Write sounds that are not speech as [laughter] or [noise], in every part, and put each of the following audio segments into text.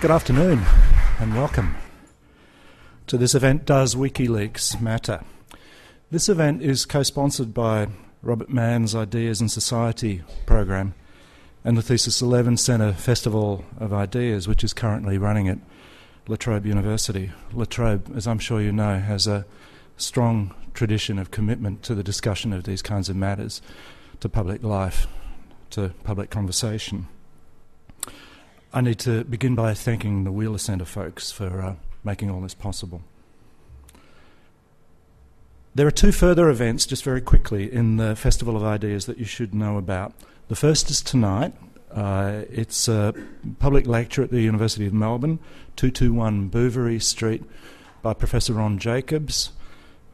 Good afternoon and welcome to this event Does WikiLeaks Matter? This event is co sponsored by Robert Manne's Ideas and Society program and the Thesis 11 Centre Festival of Ideas, which is currently running at La Trobe University. La Trobe, as I'm sure you know, has a strong tradition of commitment to the discussion of these kinds of matters, to public life, to public conversation. I need to begin by thanking the Wheeler Centre folks for uh, making all this possible. There are two further events, just very quickly, in the Festival of Ideas that you should know about. The first is tonight. Uh, it's a public lecture at the University of Melbourne, 221 Bouverie Street, by Professor Ron Jacobs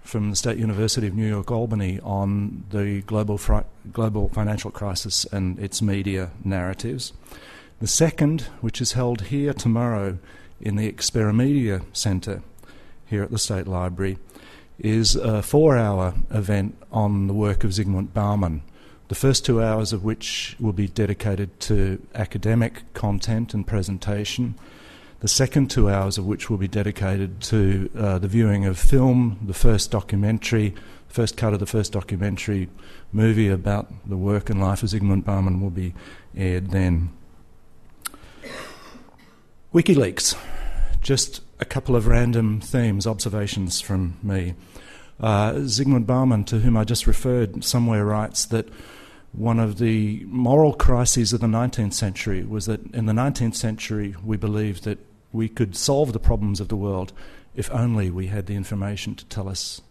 from the State University of New York Albany on the global, fri- global financial crisis and its media narratives. The second, which is held here tomorrow in the Experimedia Centre here at the State Library, is a four hour event on the work of Zygmunt Bauman. The first two hours of which will be dedicated to academic content and presentation. The second two hours of which will be dedicated to uh, the viewing of film, the first documentary, first cut of the first documentary movie about the work and life of Zygmunt Bauman will be aired then. WikiLeaks. Just a couple of random themes, observations from me. Uh, Zygmunt Bauman, to whom I just referred, somewhere writes that one of the moral crises of the 19th century was that in the 19th century we believed that we could solve the problems of the world if only we had the information to tell us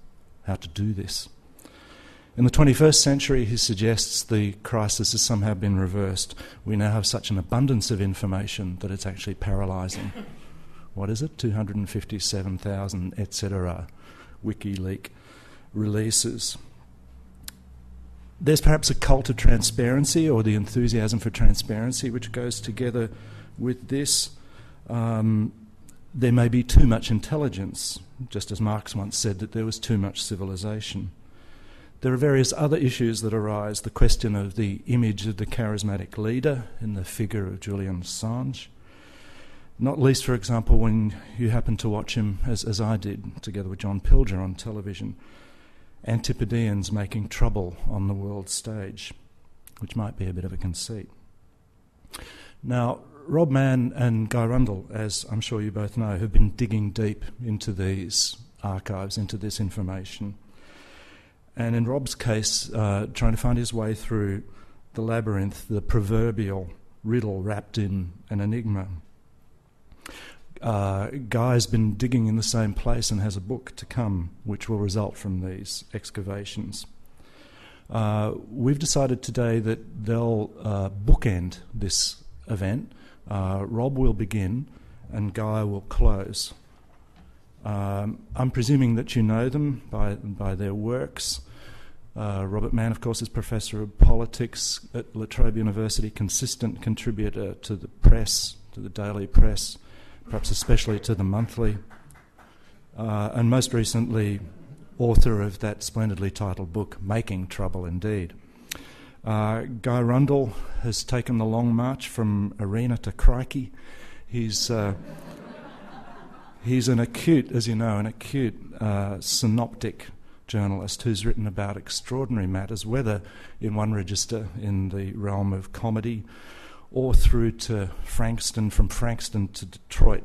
how to do this. In the 21st century, he suggests the crisis has somehow been reversed. We now have such an abundance of information that it's actually paralyzing. what is it? 257,000, etc. WikiLeaks releases. There's perhaps a cult of transparency or the enthusiasm for transparency which goes together with this. Um, there may be too much intelligence, just as Marx once said that there was too much civilization. There are various other issues that arise the question of the image of the charismatic leader in the figure of Julian Assange. Not least, for example, when you happen to watch him, as, as I did, together with John Pilger on television, Antipodeans making trouble on the world stage, which might be a bit of a conceit. Now, Rob Manne and Guy Rundle, as I'm sure you both know, have been digging deep into these archives, into this information. And in Rob's case, uh, trying to find his way through the labyrinth, the proverbial riddle wrapped in an enigma. Uh, Guy's been digging in the same place and has a book to come which will result from these excavations. Uh, we've decided today that they'll uh, bookend this event. Uh, Rob will begin and Guy will close. Um, I'm presuming that you know them by, by their works. Uh, Robert Manne, of course, is Professor of Politics at La Trobe University, consistent contributor to the press, to the daily press perhaps especially to the monthly, uh, and most recently, author of that splendidly titled book, Making Trouble Indeed. Uh, Guy Rundle has taken the long march from arena to crikey. He's, uh, he's an acute, as you know, an acute uh, synoptic journalist who's written about extraordinary matters, whether in one register in the realm of comedy or through to Frankston, from Frankston to Detroit.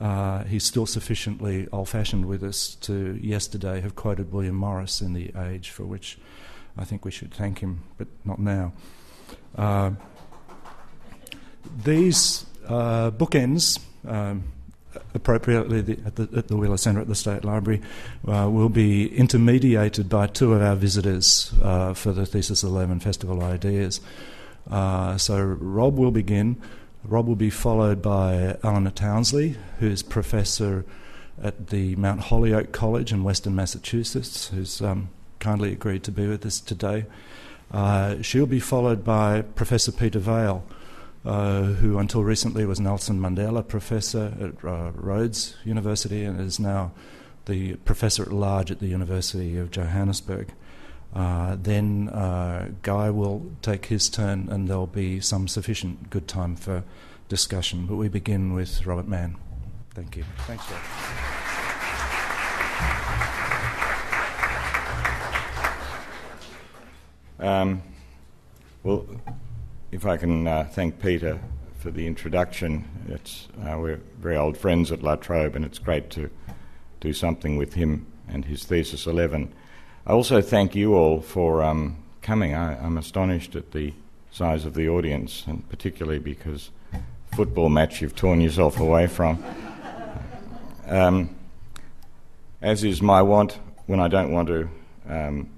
Uh, he's still sufficiently old fashioned with us to yesterday have quoted William Morris in The Age, for which I think we should thank him, but not now. Uh, these uh, bookends, um, appropriately at, the, at, the, Wheeler Centre at the State Library, uh, will be intermediated by two of our visitors uh, for the Thesis 11 Festival Ideas. Uh, so Rob will begin. Rob will be followed by Eleanor Townsley, who's professor at the Mount Holyoke College in Western Massachusetts, who's um, kindly agreed to be with us today. Uh, she'll be followed by Professor Peter Vale, uh, who until recently was Nelson Mandela Professor at uh, Rhodes University and is now the Professor at Large at the University of Johannesburg. Uh, then uh, Guy will take his turn, and there'll be some sufficient good time for discussion, but we begin with Robert Manne. Thank you. Thanks, Rob. Um, well, if I can uh, thank Peter for the introduction. It's, uh, we're very old friends at La Trobe, and it's great to do something with him and his Thesis 11. I also thank you all for um, coming. I, am astonished at the size of the audience, and particularly because football match you've torn yourself away from. [laughs] Um, as is my want, when I don't want to um,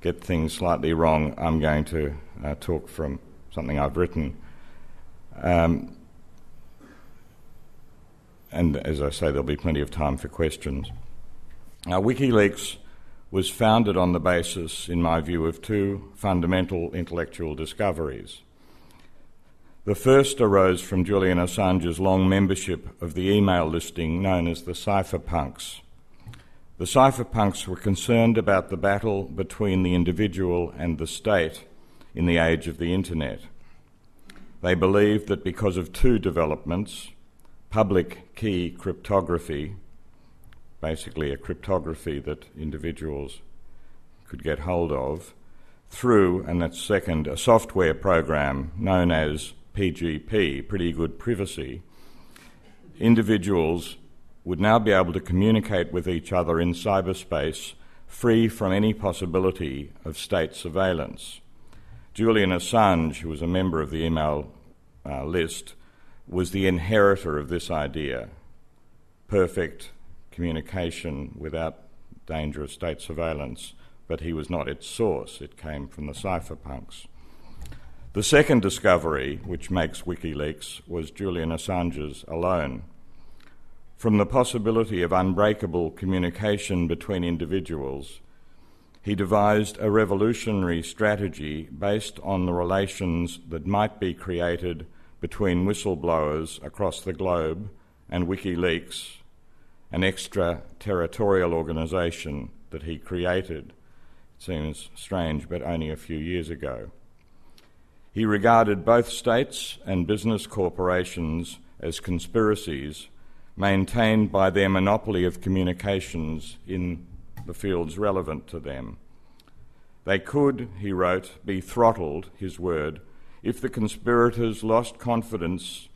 get things slightly wrong, I'm going to uh, talk from something I've written. Um, and as I say, there'll be plenty of time for questions. Now, WikiLeaks was founded on the basis, in my view, of two fundamental intellectual discoveries. The first arose from Julian Assange's long membership of the email listing known as the cypherpunks. The cypherpunks were concerned about the battle between the individual and the state in the age of the internet. They believed that because of two developments public key cryptography, basically a cryptography that individuals could get hold of, through, and that's second, a software program known as PGP, Pretty Good Privacy, individuals would now be able to communicate with each other in cyberspace free from any possibility of state surveillance. Julian Assange, who was a member of the email uh, list, was the inheritor of this idea perfect communication without danger of state surveillance, but he was not its source. It came from the cypherpunks. The second discovery, which makes WikiLeaks, was Julian Assange's alone. From the possibility of unbreakable communication between individuals, he devised a revolutionary strategy based on the relations that might be created between whistleblowers across the globe and WikiLeaks, an extraterritorial organisation that he created. It seems strange, but only a few years ago. He regarded both states and business corporations as conspiracies maintained by their monopoly of communications in the fields relevant to them. They could, he wrote, be throttled, his word, if the conspirators lost confidence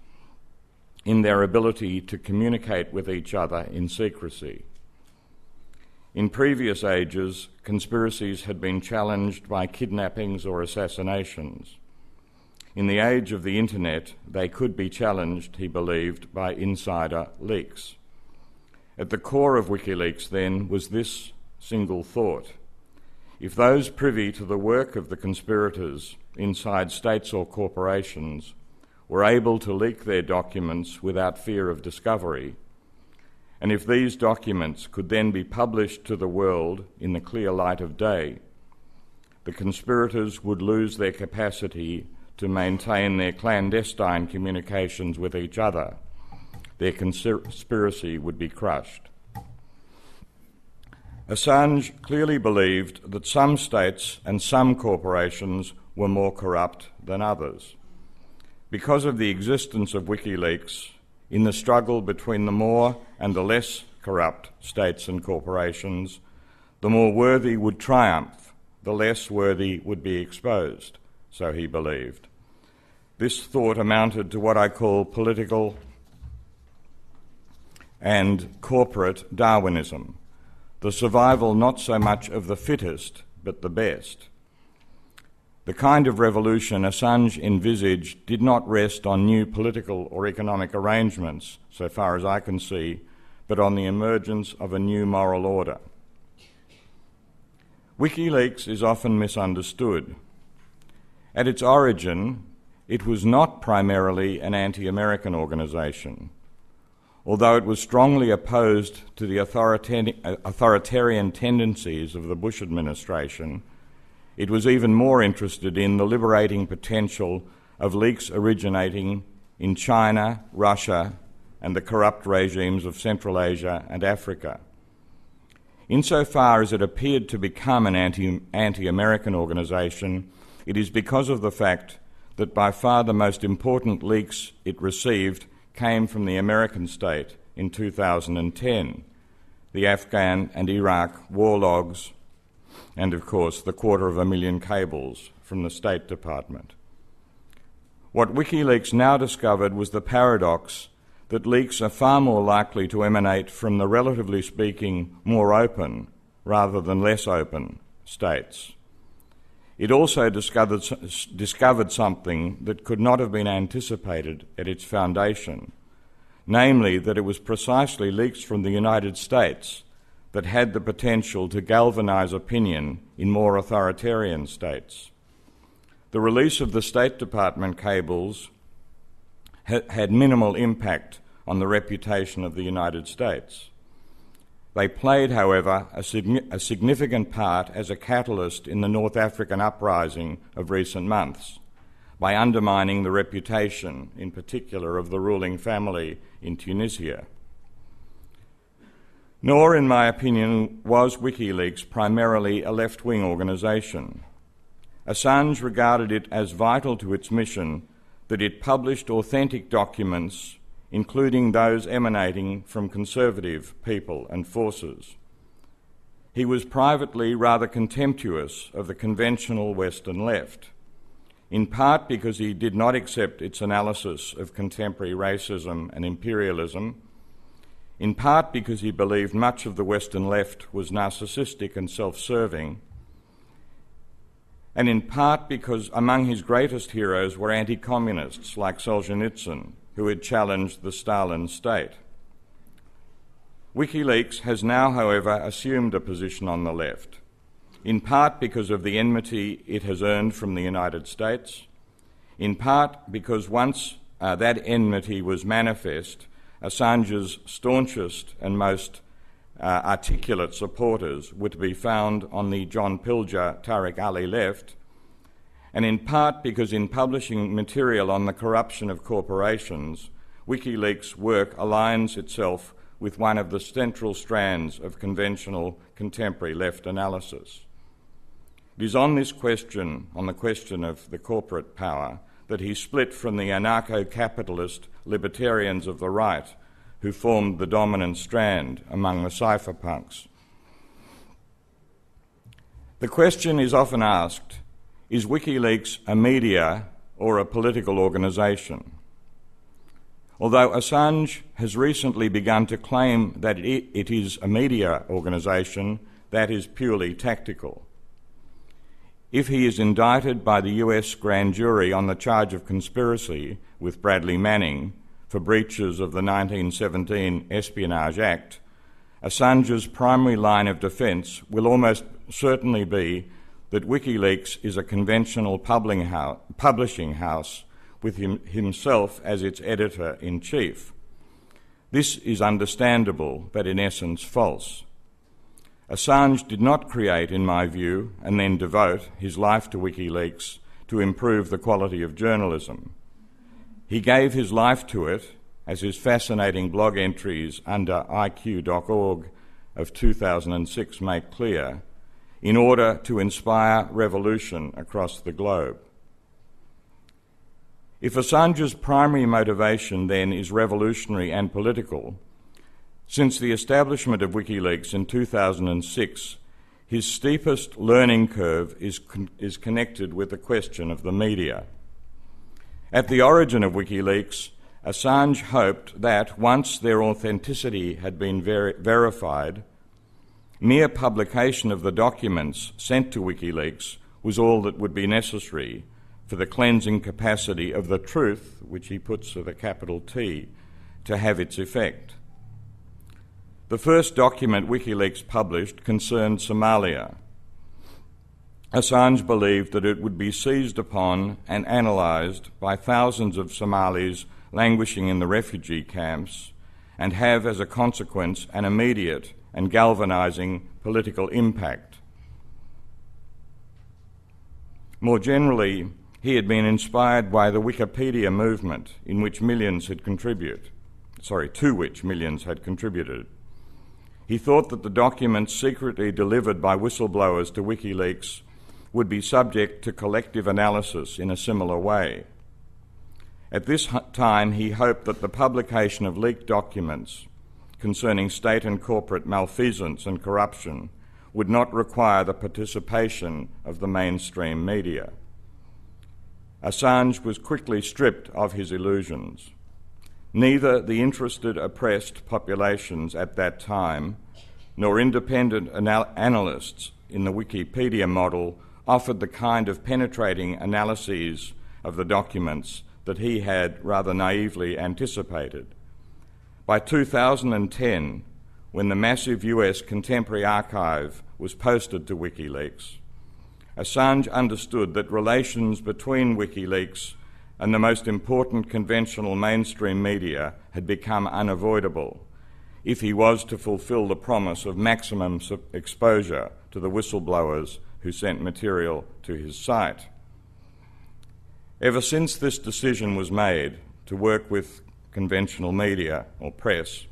in their ability to communicate with each other in secrecy. In previous ages, conspiracies had been challenged by kidnappings or assassinations. In the age of the internet, they could be challenged, he believed, by insider leaks. At the core of WikiLeaks, then, was this single thought. If those privy to the work of the conspirators inside states or corporations were able to leak their documents without fear of discovery, and if these documents could then be published to the world in the clear light of day, the conspirators would lose their capacity to maintain their clandestine communications with each other. Their conspiracy would be crushed. Assange clearly believed that some states and some corporations were more corrupt than others. Because of the existence of WikiLeaks, in the struggle between the more and the less corrupt states and corporations, the more worthy would triumph, the less worthy would be exposed, so he believed. This thought amounted to what I call political and corporate Darwinism the survival not so much of the fittest, but the best. The kind of revolution Assange envisaged did not rest on new political or economic arrangements, so far as I can see, but on the emergence of a new moral order. WikiLeaks is often misunderstood. At its origin, it was not primarily an anti American organization although it was strongly opposed to the authoritarian tendencies of the Bush administration, it was even more interested in the liberating potential of leaks originating in China, Russia, and the corrupt regimes of Central Asia and Africa. Insofar as it appeared to become an anti American organization, it is because of the fact that by far the most important leaks it received came from the American state in 2010 the Afghan and Iraq war logs, and of course the quarter of a million cables from the State Department. What WikiLeaks now discovered was the paradox that leaks are far more likely to emanate from the relatively speaking more open rather than less open states. It also discovered, discovered something that could not have been anticipated at its foundation, namely that it was precisely leaks from the United States that had the potential to galvanise opinion in more authoritarian states. The release of the State Department cables had minimal impact on the reputation of the United States. They played, however, a, sig- a, significant part as a catalyst in the North African uprising of recent months by undermining the reputation, in particular, of the ruling family in Tunisia. Nor, in my opinion, was WikiLeaks primarily a left wing organisation. Assange regarded it as vital to its mission that it published authentic documents including those emanating from conservative people and forces. He was privately rather contemptuous of the conventional Western left, in part because he did not accept its analysis of contemporary racism and imperialism, in part because he believed much of the Western left was narcissistic and self serving, and in part because among his greatest heroes were anti communists like Solzhenitsyn who had challenged the Stalin state. WikiLeaks has now, however, assumed a position on the left, in part because of the enmity it has earned from the United States, in part because once uh, that enmity was manifest, Assange's staunchest and most uh, articulate supporters were to be found on the John Pilger Tariq Ali left and in part because in publishing material on the corruption of corporations, WikiLeaks' work aligns itself with one of the central strands of conventional contemporary left analysis. It is on this question, on the question of the corporate power, that he split from the anarcho capitalist libertarians of the right who formed the dominant strand among the cypherpunks. The question is often asked is WikiLeaks a media or a political organisation? Although Assange has recently begun to claim that it is a media organisation, that is purely tactical. If he is indicted by the US grand jury on the charge of conspiracy with Bradley Manning for breaches of the 1917 Espionage Act, Assange's primary line of defence will almost certainly be that WikiLeaks is a conventional publishing house with him, himself as its editor in chief. This is understandable, but in essence false. Assange did not create, in my view, and then devote his life to WikiLeaks to improve the quality of journalism. He gave his life to it, as his fascinating blog entries under IQ.org of 2006 make clear, in order to inspire revolution across the globe. If Assange's primary motivation then is revolutionary and political, since the establishment of WikiLeaks in 2006, his steepest learning curve is, con- is connected with the question of the media. At the origin of WikiLeaks, Assange hoped that once their authenticity had been ver- verified, Mere publication of the documents sent to WikiLeaks was all that would be necessary for the cleansing capacity of the truth, which he puts with a capital T, to have its effect. The first document WikiLeaks published concerned Somalia. Assange believed that it would be seized upon and analysed by thousands of Somalis languishing in the refugee camps and have, as a consequence, an immediate and galvanising political impact. More generally, he had been inspired by the Wikipedia movement, in which millions had contributed, sorry, to which millions had contributed. He thought that the documents secretly delivered by whistleblowers to WikiLeaks would be subject to collective analysis in a similar way. At this time, he hoped that the publication of leaked documents concerning state and corporate malfeasance and corruption would not require the participation of the mainstream media. Assange was quickly stripped of his illusions. Neither the interested oppressed populations at that time nor independent anal- analysts in the Wikipedia model offered the kind of penetrating analyses of the documents that he had rather naively anticipated. By 2010, when the massive US contemporary archive was posted to WikiLeaks, Assange understood that relations between WikiLeaks and the most important conventional mainstream media had become unavoidable if he was to fulfill the promise of maximum exposure to the whistleblowers who sent material to his site. Ever since this decision was made to work with conventional media or press,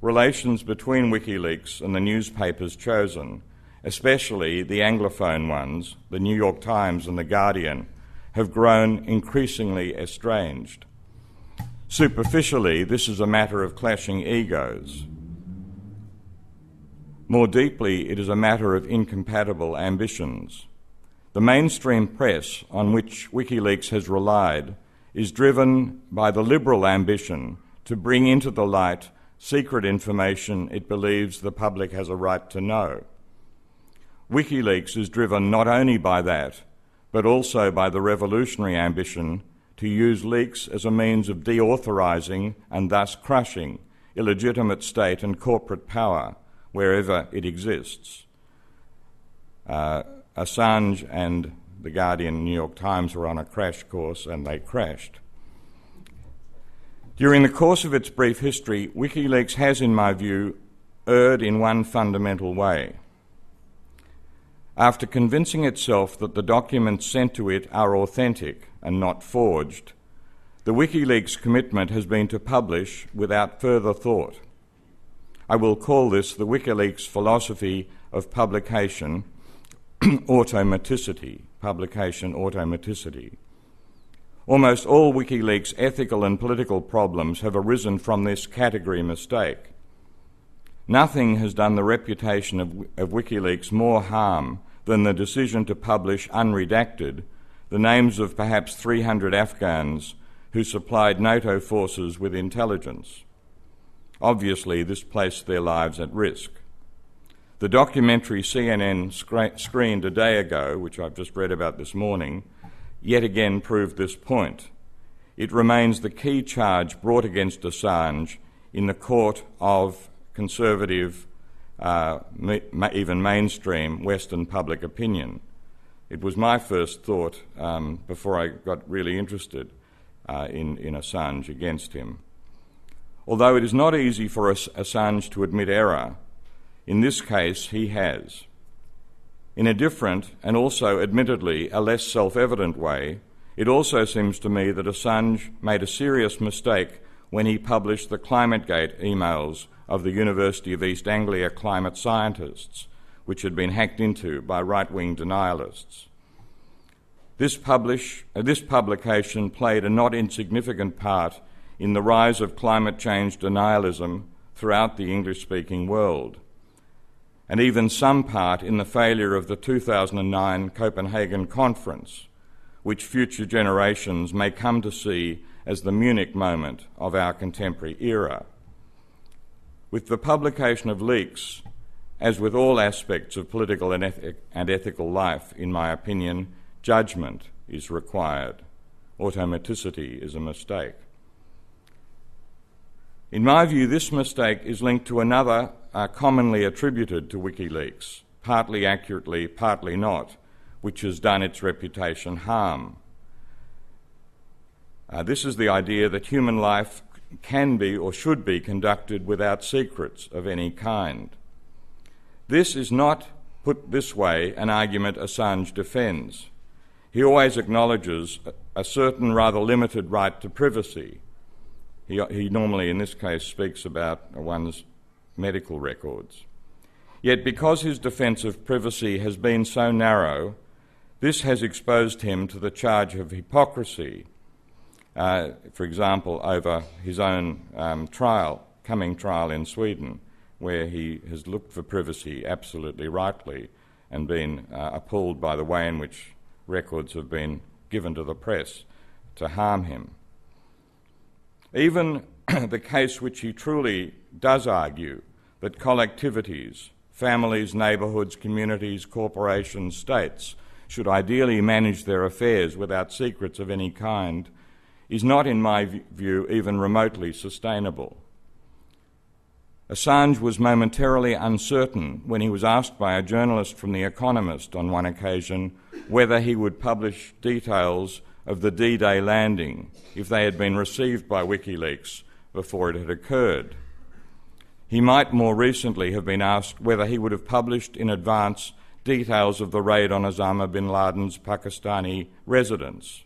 relations between WikiLeaks and the newspapers chosen, especially the Anglophone ones, the New York Times and The Guardian, have grown increasingly estranged. Superficially, this is a matter of clashing egos. More deeply, it is a matter of incompatible ambitions. The mainstream press on which WikiLeaks has relied is driven by the liberal ambition to bring into the light secret information it believes the public has a right to know. WikiLeaks is driven not only by that, but also by the revolutionary ambition to use leaks as a means of deauthorizing and thus crushing illegitimate state and corporate power wherever it exists. Uh, Assange and The Guardian and New York Times were on a crash course and they crashed. During the course of its brief history, WikiLeaks has, in my view, erred in one fundamental way. After convincing itself that the documents sent to it are authentic and not forged, the WikiLeaks commitment has been to publish without further thought. I will call this the WikiLeaks philosophy of publication [clears throat] automaticity. Publication automaticity. Almost all WikiLeaks ethical and political problems have arisen from this category mistake. Nothing has done the reputation of, of WikiLeaks more harm than the decision to publish unredacted the names of perhaps 300 Afghans who supplied NATO forces with intelligence. Obviously, this placed their lives at risk. The documentary CNN screened a day ago, which I've just read about this morning, yet again proved this point. It remains the key charge brought against Assange in the court of conservative uh, even mainstream Western public opinion. It was my first thought um, before I got really interested uh, in, in Assange against him. Although it is not easy for Assange to admit error, in this case he has. In a different and also admittedly a less self evident way, it also seems to me that Assange made a serious mistake when he published the ClimateGate emails of the University of East Anglia climate scientists, which had been hacked into by right wing denialists. This, publish, uh, this publication played a not insignificant part in the rise of climate change denialism throughout the English speaking world, and even some part in the failure of the 2009 Copenhagen Conference, which future generations may come to see as the Munich moment of our contemporary era. With the publication of leaks, as with all aspects of political and, ethic, and ethical life, in my opinion, judgment is required. Automaticity is a mistake. In my view, this mistake is linked to another uh, commonly attributed to WikiLeaks, partly accurately, partly not, which has done its reputation harm. Uh, this is the idea that human life can be or should be conducted without secrets of any kind. This is not, put this way, an argument Assange defends. He always acknowledges a certain rather limited right to privacy. He, he normally, in this case, speaks about one's medical records. Yet, because his defence of privacy has been so narrow, This has exposed him to the charge of hypocrisy, uh, for example, over his own um, trial, coming trial in Sweden, where he has looked for privacy absolutely rightly and been uh, appalled by the way in which records have been given to the press to harm him. Even [clears throat] the case which he truly does argue that collectivities, families, neighbourhoods, communities, corporations, states should ideally manage their affairs without secrets of any kind is not, in my view, even remotely sustainable. Assange was momentarily uncertain when he was asked by a journalist from The Economist on one occasion whether he would publish details of the D Day landing if they had been received by WikiLeaks before it had occurred. He might more recently have been asked whether he would have published in advance details of the raid on Osama bin Laden's Pakistani residence.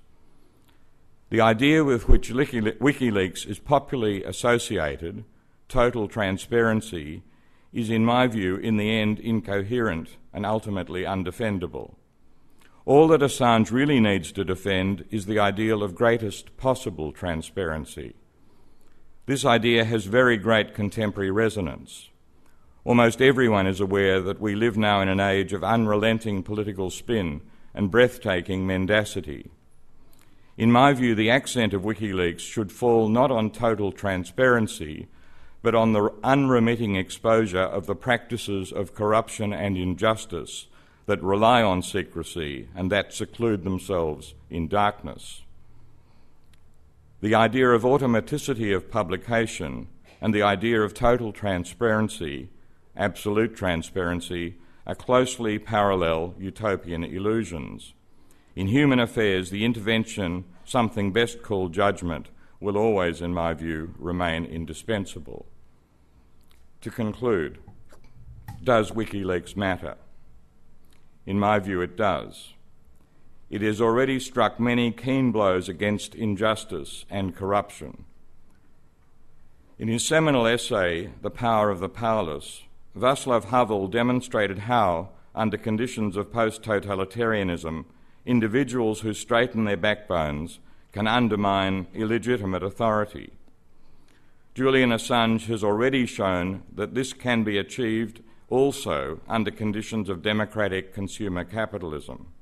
The idea with which WikiLeaks is popularly associated total transparency is, in my view, in the end incoherent and ultimately undefendable. All that Assange really needs to defend is the ideal of greatest possible transparency. This idea has very great contemporary resonance. Almost everyone is aware that we live now in an age of unrelenting political spin and breathtaking mendacity. In my view, the accent of WikiLeaks should fall not on total transparency, but on the unremitting exposure of the practices of corruption and injustice that rely on secrecy and that seclude themselves in darkness. The idea of automaticity of publication and the idea of total transparency, absolute transparency, are closely parallel utopian illusions. In human affairs, the intervention, something best called judgment, will always, in my view, remain indispensable. To conclude, does WikiLeaks matter? In my view, it does. It has already struck many keen blows against injustice and corruption. In his seminal essay, The Power of the Powerless, Václav Havel demonstrated how, under conditions of post totalitarianism, individuals who straighten their backbones can undermine illegitimate authority Julian Assange has already shown that this can be achieved also under conditions of democratic consumer capitalism.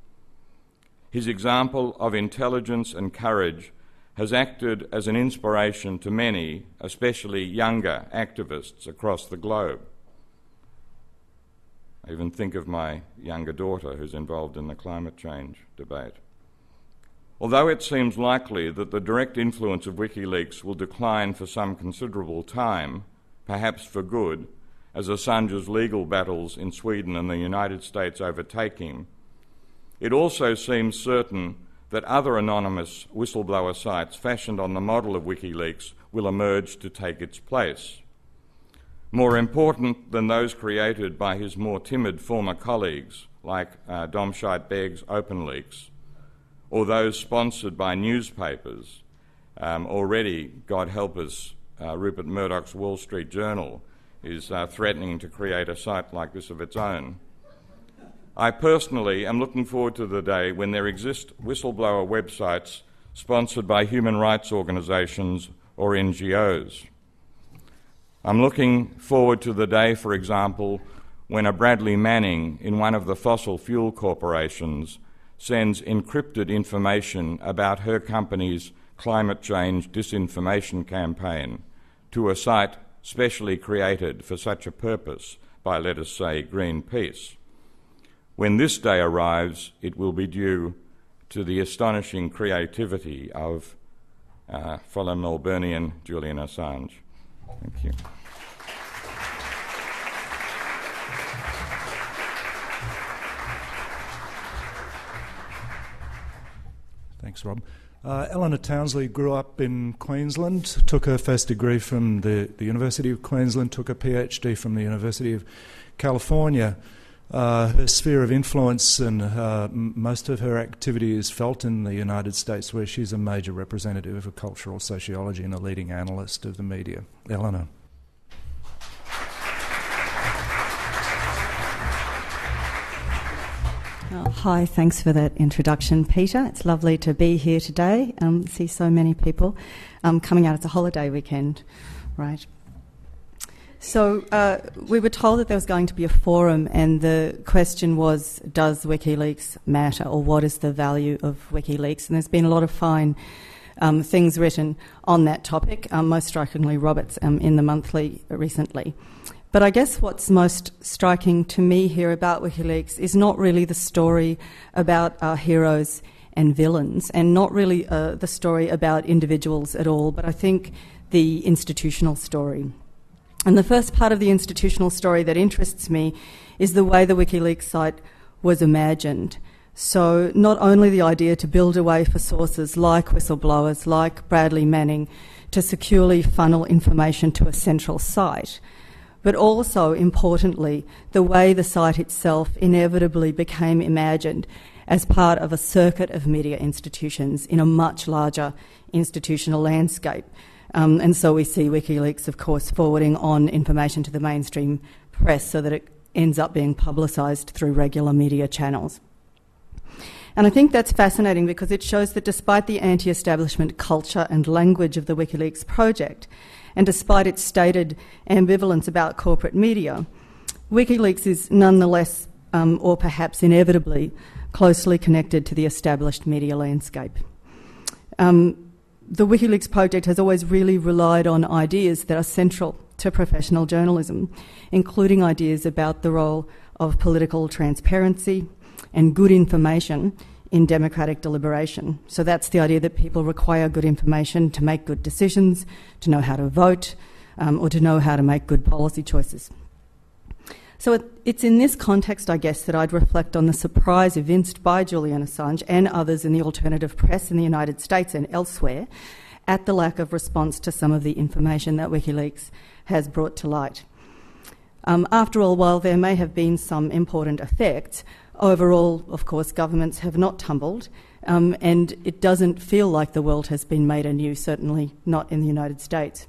His example of intelligence and courage has acted as an inspiration to many, especially younger activists across the globe. I even think of my younger daughter who's involved in the climate change debate. Although it seems likely that the direct influence of WikiLeaks will decline for some considerable time, perhaps for good, as Assange's legal battles in Sweden and the United States overtake him, it also seems certain that other anonymous whistleblower sites fashioned on the model of WikiLeaks will emerge to take its place. More important than those created by his more timid former colleagues, like uh, Domscheit Berg's OpenLeaks, or those sponsored by newspapers. Um, already, God help us, uh, Rupert Murdoch's Wall Street Journal is uh, threatening to create a site like this of its own. I personally am looking forward to the day when there exist whistleblower websites sponsored by human rights organisations or NGOs. I'm looking forward to the day, for example, when a Bradley Manning in one of the fossil fuel corporations sends encrypted information about her company's climate change disinformation campaign to a site specially created for such a purpose by, let us say, Greenpeace. When this day arrives, it will be due to the astonishing creativity of uh, fellow Melburnian Julian Assange. Thank you. Thanks, Rob. Uh, Eleanor Townsley grew up in Queensland, took her first degree from the, the University of Queensland, took a PhD from the University of California. Uh, her sphere of influence and uh, m- most of her activity is felt in the United States, where she's a major representative of cultural sociology and a leading analyst of the media. Eleanor. Oh, hi, thanks for that introduction, Peter. It's lovely to be here today. Um, see so many people um, coming out. It's a holiday weekend, right? So uh, we were told that there was going to be a forum, and the question was, does WikiLeaks matter, or what is the value of WikiLeaks? And there's been a lot of fine um, things written on that topic, um, most strikingly Roberts um, in the monthly recently. But I guess what's most striking to me here about WikiLeaks is not really the story about our heroes and villains, and not really uh, the story about individuals at all, but I think the institutional story. And the first part of the institutional story that interests me is the way the WikiLeaks site was imagined. So, not only the idea to build a way for sources like whistleblowers, like Bradley Manning, to securely funnel information to a central site, but also, importantly, the way the site itself inevitably became imagined as part of a circuit of media institutions in a much larger institutional landscape. Um, and so we see WikiLeaks, of course, forwarding on information to the mainstream press so that it ends up being publicised through regular media channels. And I think that's fascinating because it shows that despite the anti establishment culture and language of the WikiLeaks project, and despite its stated ambivalence about corporate media, WikiLeaks is nonetheless, um, or perhaps inevitably, closely connected to the established media landscape. Um, the WikiLeaks project has always really relied on ideas that are central to professional journalism, including ideas about the role of political transparency and good information in democratic deliberation. So that's the idea that people require good information to make good decisions, to know how to vote, um, or to know how to make good policy choices. So it, it's in this context, I guess, that I'd reflect on the surprise evinced by Julian Assange and others in the alternative press in the United States and elsewhere at the lack of response to some of the information that WikiLeaks has brought to light. Um, after all, while there may have been some important effects, Overall, of course, governments have not tumbled, um, and it doesn't feel like the world has been made anew, certainly not in the United States.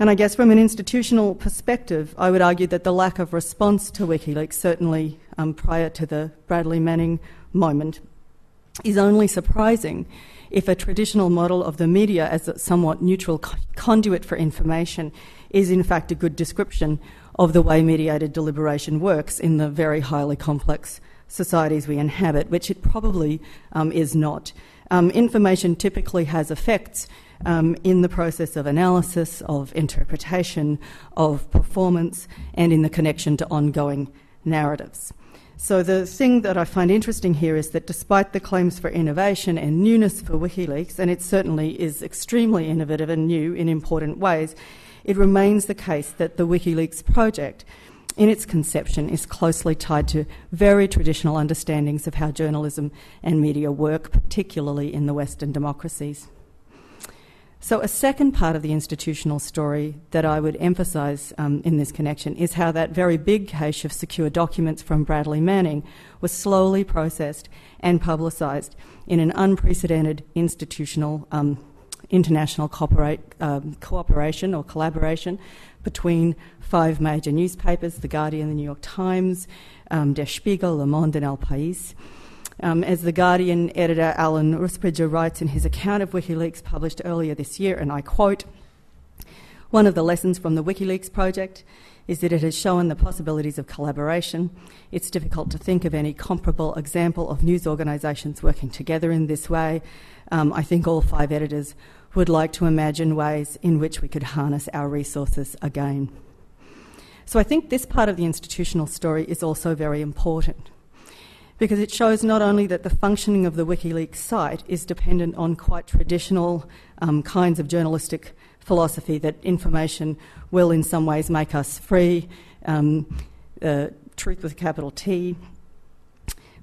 And I guess from an institutional perspective, I would argue that the lack of response to WikiLeaks, certainly um, prior to the Bradley Manning moment, is only surprising if a traditional model of the media as a somewhat neutral conduit for information is in fact a good description of the way mediated deliberation works in the very highly complex societies we inhabit, which it probably um, is not. Um, information typically has effects um, in the process of analysis, of interpretation, of performance, and in the connection to ongoing narratives. So, the thing that I find interesting here is that despite the claims for innovation and newness for WikiLeaks, and it certainly is extremely innovative and new in important ways, it remains the case that the WikiLeaks project in its conception is closely tied to very traditional understandings of how journalism and media work, particularly in the Western democracies. So, a second part of the institutional story that I would emphasise um, in this connection is how that very big cache of secure documents from Bradley Manning was slowly processed and publicised in an unprecedented institutional um, international um, cooperation or collaboration between five major newspapers The Guardian, The New York Times, um, Der Spiegel, Le Monde, and El País. Um, as The Guardian editor Alan Rusbridger writes in his account of WikiLeaks published earlier this year, and I quote One of the lessons from the WikiLeaks project is that it has shown the possibilities of collaboration. It's difficult to think of any comparable example of news organisations working together in this way. Um, I think all five editors would like to imagine ways in which we could harness our resources again. So I think this part of the institutional story is also very important because it shows not only that the functioning of the WikiLeaks site is dependent on quite traditional um, kinds of journalistic philosophy that information will in some ways make us free, um, uh, truth with a capital T,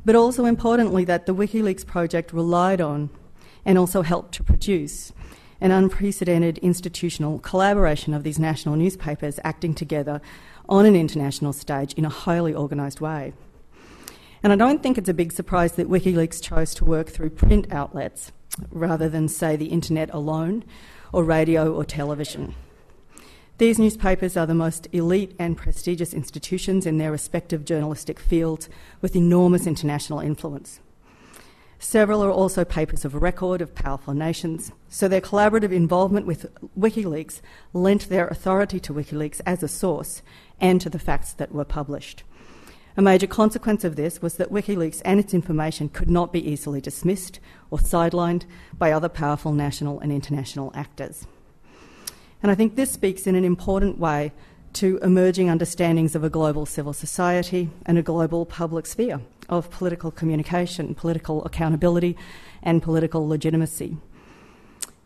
but also importantly that the WikiLeaks project relied on and also helped to produce an unprecedented institutional collaboration of these national newspapers acting together on an international stage in a highly organised way. And I don't think it's a big surprise that WikiLeaks chose to work through print outlets rather than, say, the internet alone or radio or television. These newspapers are the most elite and prestigious institutions in their respective journalistic fields with enormous international influence. Several are also papers of record of powerful nations, so their collaborative involvement with WikiLeaks lent their authority to WikiLeaks as a source and to the facts that were published. A major consequence of this was that WikiLeaks and its information could not be easily dismissed or sidelined by other powerful national and international actors. And I think this speaks in an important way to emerging understandings of a global civil society and a global public sphere of political communication, political accountability, and political legitimacy.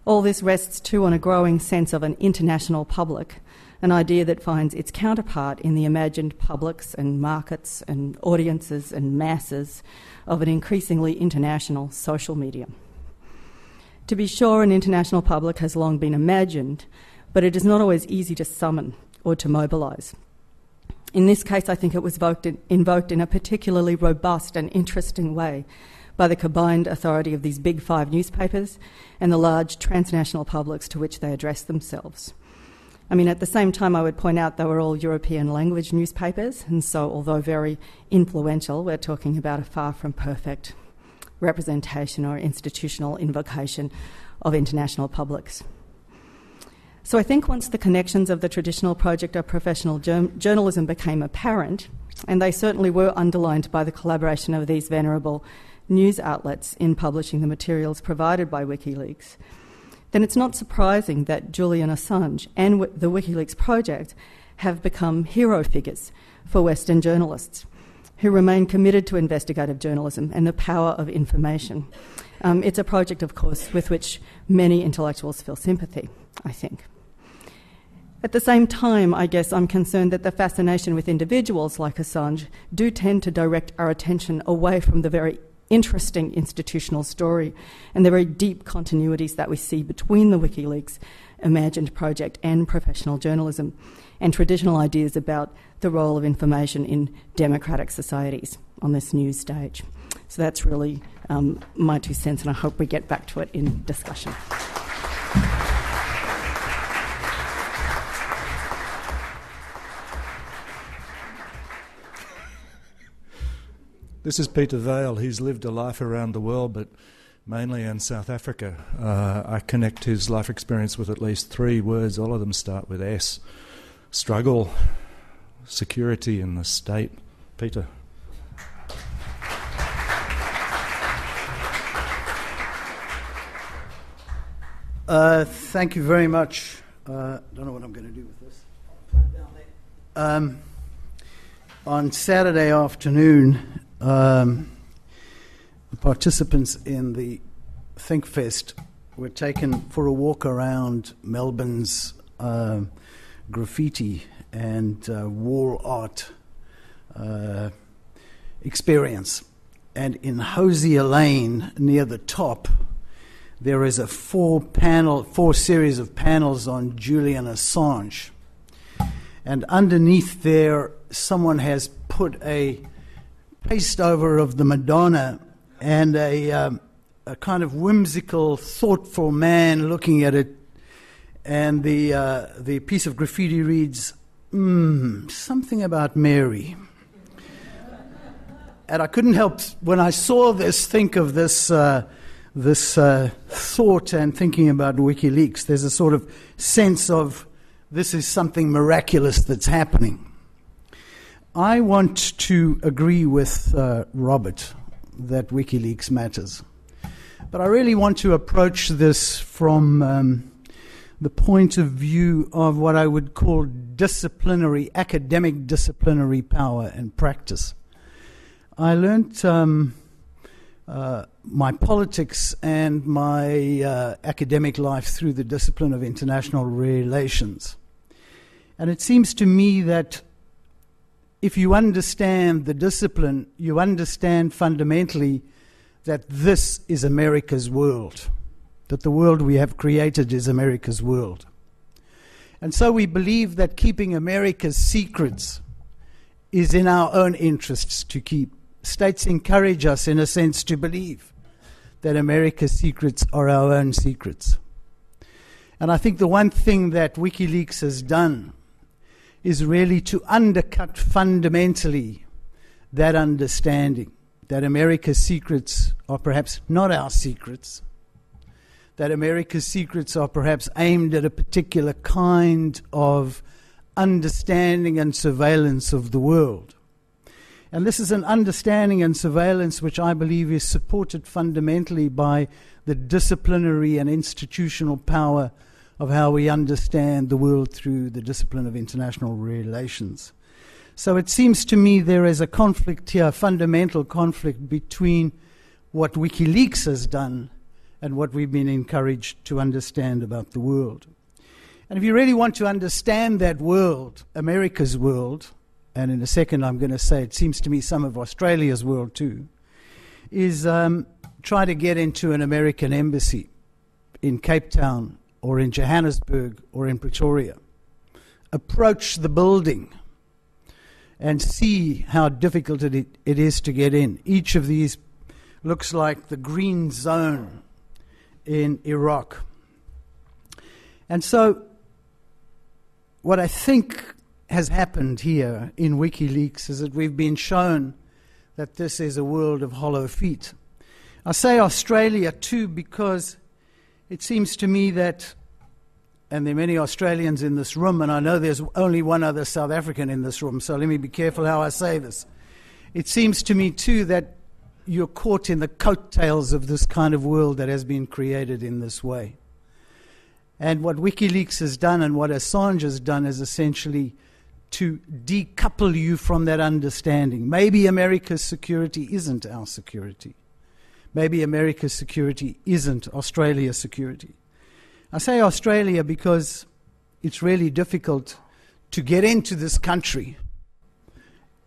All this rests too on a growing sense of an international public, an idea that finds its counterpart in the imagined publics and markets and audiences and masses of an increasingly international social media. To be sure, an international public has long been imagined, but it is not always easy to summon or to mobilise. In this case, I think it was in, invoked in a particularly robust and interesting way by the combined authority of these big five newspapers and the large transnational publics to which they address themselves. I mean, at the same time, I would point out they were all European language newspapers, and so, although very influential, we're talking about a far from perfect representation or institutional invocation of international publics. So I think once the connections of the traditional project of professional journalism became apparent, and they certainly were underlined by the collaboration of these venerable news outlets in publishing the materials provided by WikiLeaks, then it's not surprising that Julian Assange and the WikiLeaks project have become hero figures for Western journalists who remain committed to investigative journalism and the power of information. Um, it's a project, of course, with which many intellectuals feel sympathy, I think. At the same time, I guess I'm concerned that the fascination with individuals like Assange do tend to direct our attention away from the very interesting institutional story and the very deep continuities that we see between the WikiLeaks imagined project and professional journalism and traditional ideas about the role of information in democratic societies on this new stage. So that's really um, my two cents, and I hope we get back to it in discussion. This is Peter Vale. He's lived a life around the world, but mainly in South Africa. Uh, I connect his life experience with at least three words. All of them start with S struggle, security, and the state. Peter. Uh, thank you very much. I uh, don't know what I'm going to do with this. Um, on Saturday afternoon, um, participants in the ThinkFest were taken for a walk around Melbourne's uh, graffiti and uh, wall art uh, experience. And in Hosier Lane, near the top, there is a four panel, four series of panels on Julian Assange. And underneath there, someone has put a paste over of the Madonna and a, um, a kind of whimsical, thoughtful man looking at it. And the, uh, the piece of graffiti reads, hmm, something about Mary. and I couldn't help, when I saw this, think of this, uh, this uh, thought and thinking about WikiLeaks. There's a sort of sense of this is something miraculous that's happening. I want to agree with uh, Robert that WikiLeaks matters. But I really want to approach this from um, the point of view of what I would call disciplinary, academic disciplinary power and practice. I learnt um, uh, my politics and my uh, academic life through the discipline of international relations. And it seems to me that if you understand the discipline, you understand fundamentally that this is America's world, that the world we have created is America's world. And so we believe that keeping America's secrets is in our own interests to keep. States encourage us, in a sense, to believe that America's secrets are our own secrets. And I think the one thing that WikiLeaks has done is really to undercut fundamentally that understanding that America's secrets are perhaps not our secrets, that America's secrets are perhaps aimed at a particular kind of understanding and surveillance of the world. And this is an understanding and surveillance which I believe is supported fundamentally by the disciplinary and institutional power of how we understand the world through the discipline of international relations. So it seems to me there is a conflict here, a fundamental conflict between what WikiLeaks has done and what we've been encouraged to understand about the world. And if you really want to understand that world, America's world, and in a second I'm going to say it seems to me some of Australia's world too, is um, try to get into an American embassy in Cape Town or in Johannesburg or in Pretoria. Approach the building and see how difficult it, it is to get in. Each of these looks like the green zone in Iraq. And so, what I think has happened here in WikiLeaks is that we've been shown that this is a world of hollow feet. I say Australia too because it seems to me that, and there are many Australians in this room, and I know there's only one other South African in this room, so let me be careful how I say this. It seems to me too that you're caught in the coattails of this kind of world that has been created in this way. And what WikiLeaks has done and what Assange has done is essentially to decouple you from that understanding. Maybe America's security isn't our security maybe America's security isn't Australia's security. I say Australia because it's really difficult to get into this country.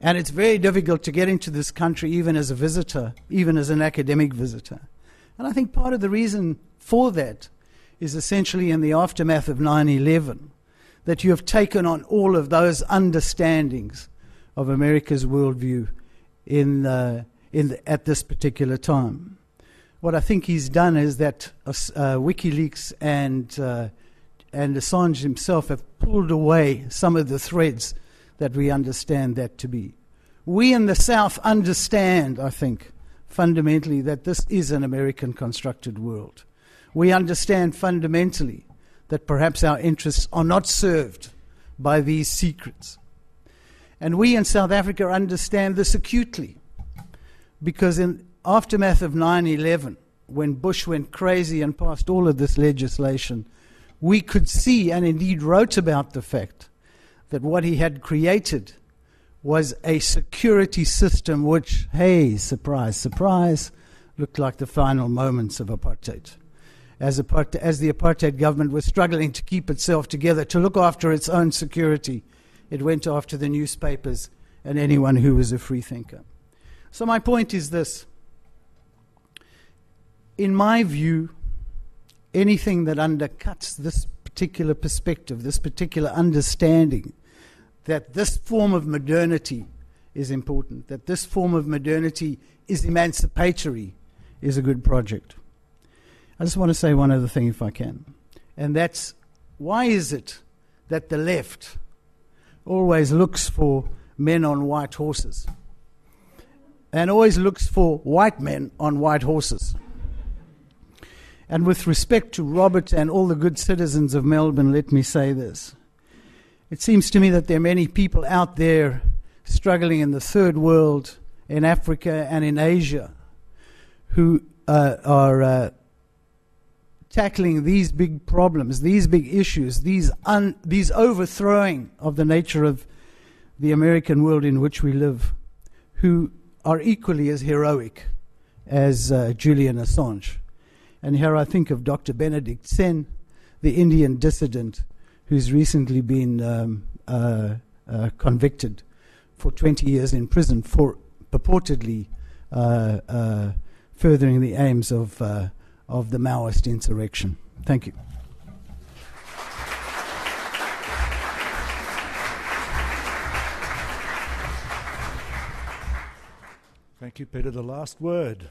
And it's very difficult to get into this country even as a visitor, even as an academic visitor. And I think part of the reason for that is essentially in the aftermath of 9 11 that you have taken on all of those understandings of America's worldview in, uh, in at this particular time. What I think he's done is that uh, uh, WikiLeaks and uh, and Assange himself have pulled away some of the threads that we understand that to be. We in the South understand, I think, fundamentally that this is an American constructed world. We understand fundamentally that perhaps our interests are not served by these secrets. And we in South Africa understand this acutely because in aftermath of 9 11, when Bush went crazy and passed all of this legislation, we could see and indeed wrote about the fact that what he had created was a security system which, hey, surprise, surprise, looked like the final moments of apartheid. As, apart- as the apartheid government was struggling to keep itself together, to look after its own security, it went after the newspapers and anyone who was a free thinker. So, my point is this. In my view, anything that undercuts this particular perspective, this particular understanding that this form of modernity is important, that this form of modernity is emancipatory, is a good project. I just want to say one other thing, if I can, and that's why is it that the left always looks for men on white horses and always looks for white men on white horses? And with respect to Robert and all the good citizens of Melbourne, let me say this. It seems to me that there are many people out there struggling in the third world, in Africa and in Asia, who uh, are uh, tackling these big problems, these big issues, these, un- these overthrowing of the nature of the American world in which we live, who are equally as heroic as uh, Julian Assange. And here I think of Dr. Binayak Sen, the Indian dissident who's recently been um, uh, uh, convicted for 20 years in prison for purportedly uh, uh furthering the aims of, uh, of the Maoist insurrection. Thank you. Thank you, Peter. The last word.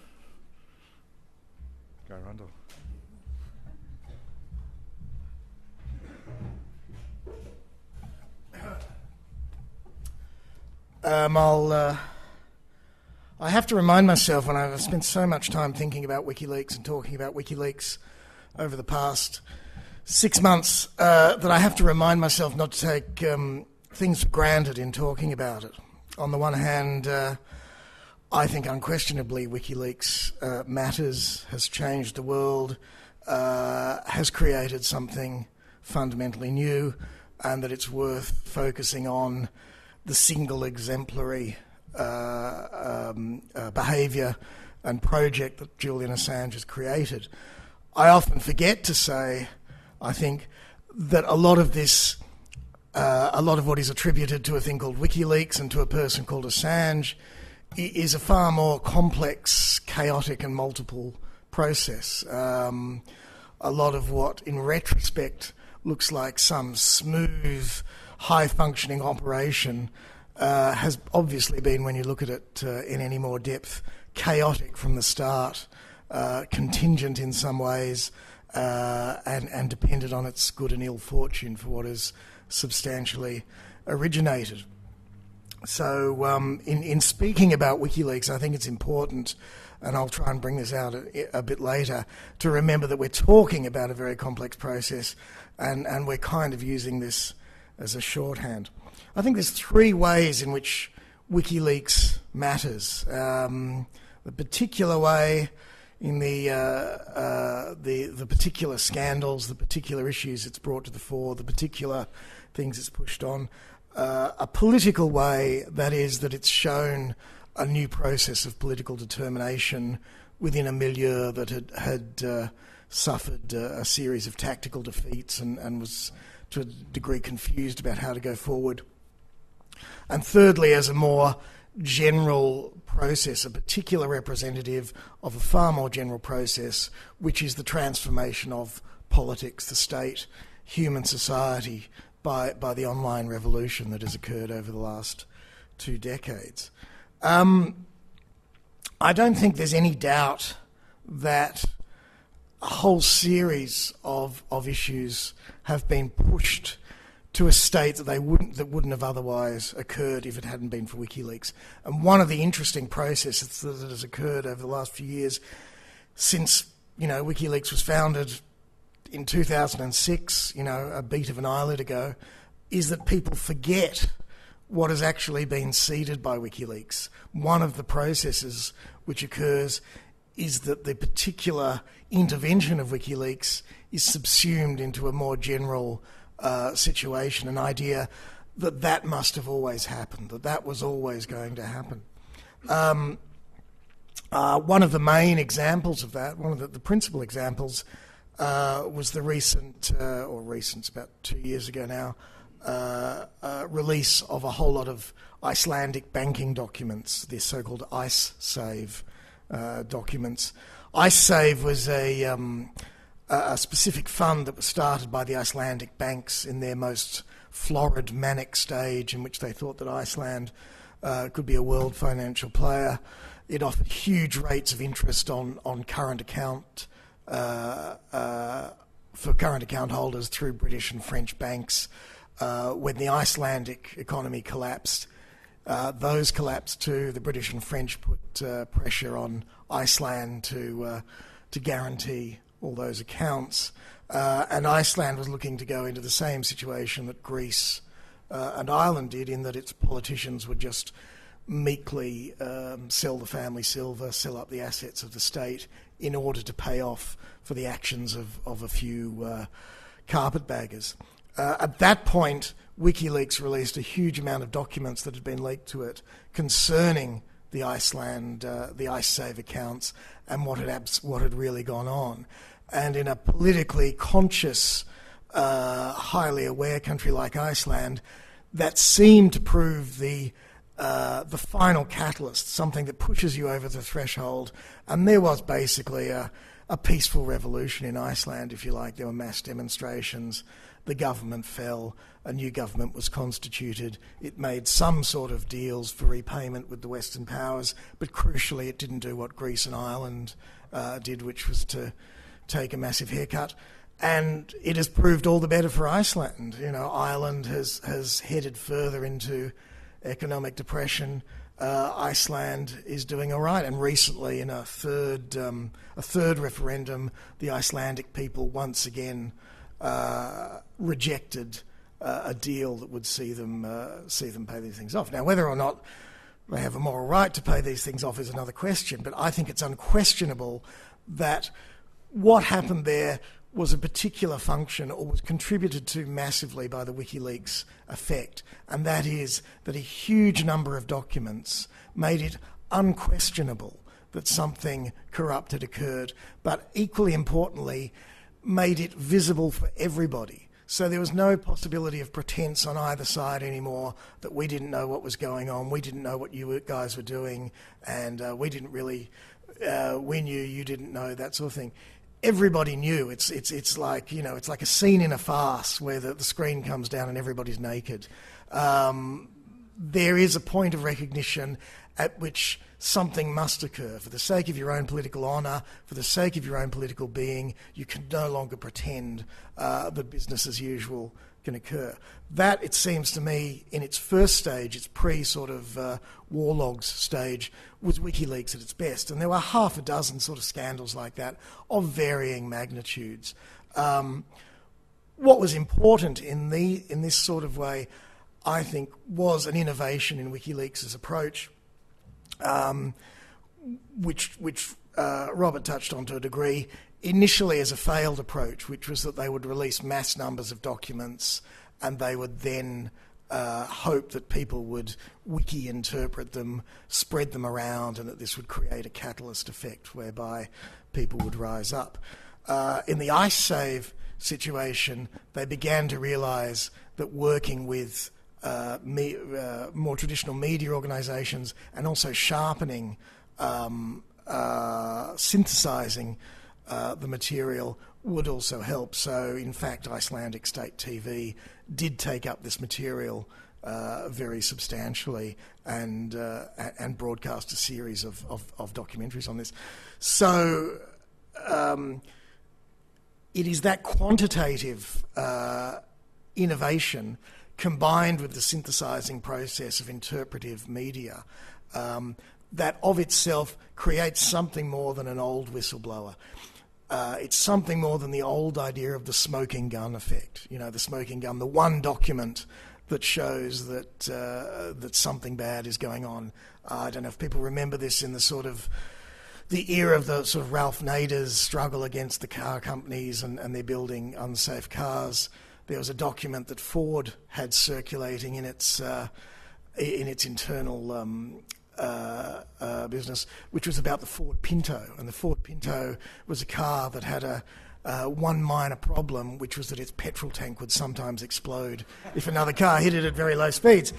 Guy, Rundle. Um, I'll. Uh, I have to remind myself, when I've spent so much time thinking about WikiLeaks and talking about WikiLeaks over the past six months, uh, that I have to remind myself not to take um, things for granted in talking about it. On the one hand, uh, I think unquestionably WikiLeaks uh, matters, has changed the world, uh, has created something fundamentally new, and that it's worth focusing on the single exemplary uh, um, uh, behaviour and project that Julian Assange has created. I often forget to say, I think, that a lot of this, uh, a lot of what is attributed to a thing called WikiLeaks and to a person called Assange, is a far more complex, chaotic, and multiple process. Um, a lot of what, in retrospect, looks like some smooth, high functioning operation uh, has obviously been, when you look at it uh, in any more depth, chaotic from the start, uh, contingent in some ways, uh, and, and dependent on its good and ill fortune for what is substantially originated. So, um, in, in speaking about WikiLeaks, I think it's important, and I'll try and bring this out a, a, bit later, to remember that we're talking about a very complex process, and, and we're kind of using this as a shorthand. I think there's three ways in which WikiLeaks matters. Um, the particular way in the, uh, uh, the, the particular scandals, the particular issues it's brought to the fore, the particular things it's pushed on. Uh, a political way, that is, that it's shown a new process of political determination within a milieu that had, had uh, suffered uh, a series of tactical defeats and, and was to a degree confused about how to go forward. And thirdly, as a more general process, a particular representative of a far more general process, which is the transformation of politics, the state, human society by, by the online revolution that has occurred over the last two decades. Um, I don't think there's any doubt that a whole series of, of issues have been pushed to a state that they wouldn't that wouldn't have otherwise occurred if it hadn't been for WikiLeaks. And one of the interesting processes that has occurred over the last few years, since you know WikiLeaks was founded in 2006, you know, a beat of an eyelid ago, is that people forget what has actually been seeded by WikiLeaks. One of the processes which occurs is that the particular intervention of WikiLeaks is subsumed into a more general uh, situation, an idea that that must have always happened, that that was always going to happen. Um, uh, one of the main examples of that, one of the, the principal examples, uh, was the recent, uh, or recent, about two years ago now, uh, uh, release of a whole lot of Icelandic banking documents, the so-called ICE Icesave documents. Icesave was a um, a specific fund that was started by the Icelandic banks in their most florid, manic stage, in which they thought that Iceland uh, could be a world financial player. It offered huge rates of interest on, on current account uh, uh, for current account holders through British and French banks. Uh, when the Icelandic economy collapsed, uh, those collapsed too. The British and French put uh, pressure on Iceland to to guarantee all those accounts. Uh, and Iceland was looking to go into the same situation that Greece uh, and Ireland did, in that its politicians would just meekly um, sell the family silver, sell up the assets of the state in order to pay off for the actions of, of a few uh, carpetbaggers. Uh, at that point, WikiLeaks released a huge amount of documents that had been leaked to it concerning the Iceland, uh, the Icesave accounts, and what had abs- what had really gone on and in a politically conscious, uh, highly aware country like Iceland, that seemed to prove the uh, the final catalyst, something that pushes you over the threshold. And there was basically a, a peaceful revolution in Iceland, if you like. There were mass demonstrations. The government fell. A new government was constituted. It made some sort of deals for repayment with the Western powers, but crucially, it didn't do what Greece and Ireland uh, did, which was to take a massive haircut. And it has proved all the better for Iceland. You know, Ireland has, has headed further into economic depression, uh, Iceland is doing all right. And recently, in a third um, a third referendum, the Icelandic people once again uh, rejected uh, a deal that would see them uh, see them pay these things off. Now, whether or not they have a moral right to pay these things off is another question. But I think it's unquestionable that what happened there was a particular function or was contributed to massively by the WikiLeaks effect, and that is that a huge number of documents made it unquestionable that something corrupt had occurred, but equally importantly, made it visible for everybody. So there was no possibility of pretense on either side anymore that we didn't know what was going on, we didn't know what you guys were doing, and uh, we didn't really, uh, we knew you didn't know, that sort of thing everybody knew. It's, it's, it's like, you know, it's like a scene in a farce where the, the screen comes down and everybody's naked. Um, there is a point of recognition at which something must occur. For the sake of your own political honour, for the sake of your own political being, you can no longer pretend uh, that business as usual can occur. That, it seems to me, in its first stage, its pre sort of uh, war logs stage, was WikiLeaks at its best. And there were half a dozen sort of scandals like that of varying magnitudes. Um, what was important in, the, in this sort of way, I think, was an innovation in WikiLeaks' approach, um, which, which uh, Robert touched on to a degree, initially as a failed approach, which was that they would release mass numbers of documents and they would then uh, hope that people would wiki interpret them, spread them around, and that this would create a catalyst effect whereby people would rise up. Uh, in the IceSave situation, they began to realise that working with uh, me, uh, more traditional media organisations and also sharpening, um, uh, synthesising uh, the material would also help. So, in fact, Icelandic State TV did take up this material uh, very substantially and uh, and broadcast a series of, of, of documentaries on this. So. Um, it is that quantitative uh, innovation combined with the synthesizing process of interpretive media um, that of itself creates something more than an old whistleblower uh, it's something more than the old idea of the smoking gun effect. You know, the smoking gun, the one document that shows that uh, that something bad is going on. Uh, I don't know if people remember this in the sort of the era of the sort of Ralph Nader's struggle against the car companies and, and they're building unsafe cars. There was a document that Ford had circulating in its uh, in its internal um, uh, uh, business, which was about the Ford Pinto. And the Ford Pinto was a car that had a uh, one minor problem, which was that its petrol tank would sometimes explode if another car hit it at very low speeds.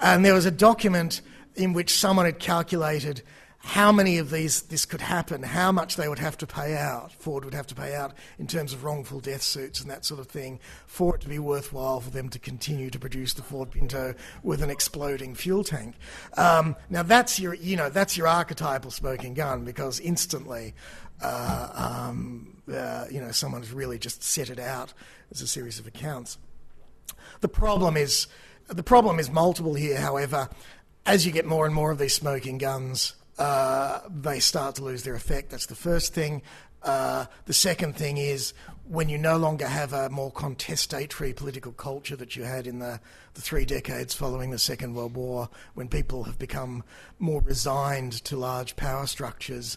And there was a document in which someone had calculated how many of these this could happen, how much they would have to pay out, Ford would have to pay out in terms of wrongful death suits and that sort of thing, for it to be worthwhile for them to continue to produce the Ford Pinto with an exploding fuel tank. Um, now that's your, you know, that's your archetypal smoking gun because instantly, uh, um, uh, you know, someone has really just set it out as a series of accounts. The problem is, the problem is multiple here. However, as you get more and more of these smoking guns uh, they start to lose their effect. That's the first thing. Uh, the second thing is when you no longer have a more contestatory political culture that you had in the, the three decades following the Second World War, when people have become more resigned to large power structures,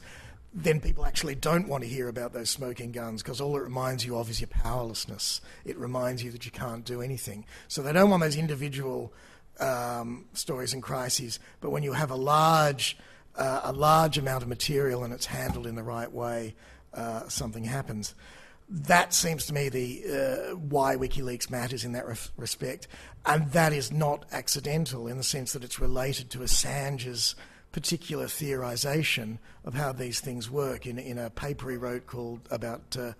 then people actually don't want to hear about those smoking guns because all it reminds you of is your powerlessness. It reminds you that you can't do anything. So they don't want those individual um, stories and crises, but when you have a large uh, a large amount of material and it's handled in the right way, uh, something happens. That seems to me the uh, why WikiLeaks matters in that respect, and that is not accidental in the sense that it's related to Assange's particular theorization of how these things work in, in a paper he wrote called about uh,